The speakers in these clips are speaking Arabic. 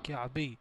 الكعبي.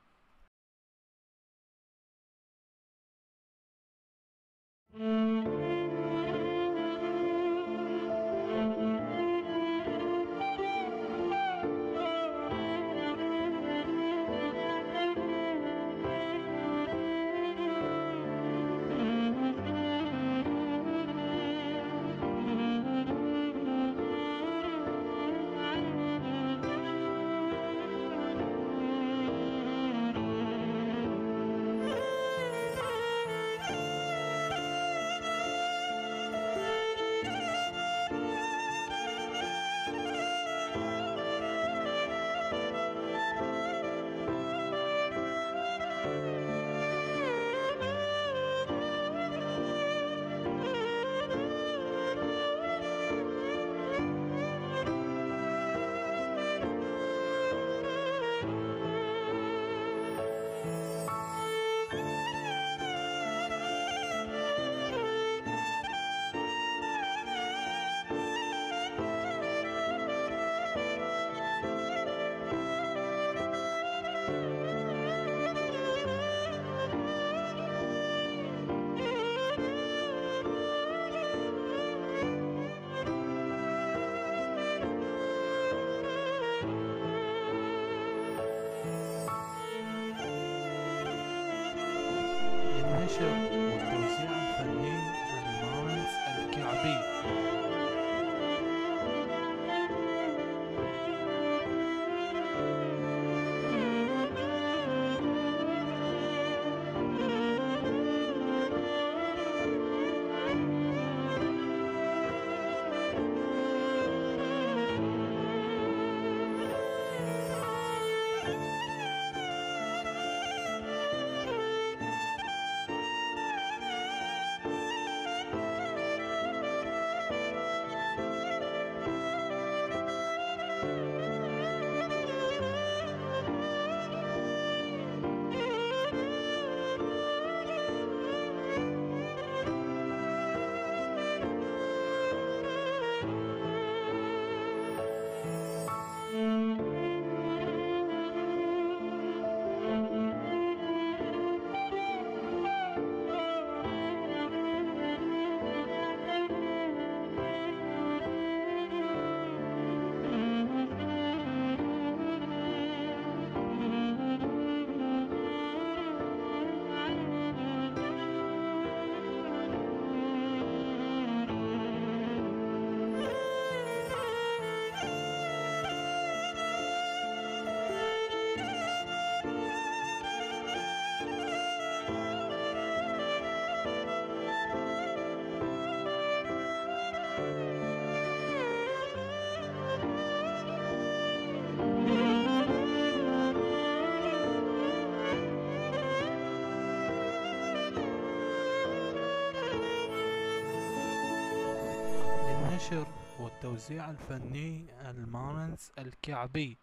للنشر والتوزيع الفني المارنس الكعبي للنشر والتوزيع الفني المارنس الكعبي.